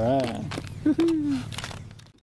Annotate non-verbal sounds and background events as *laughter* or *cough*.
All right. *laughs*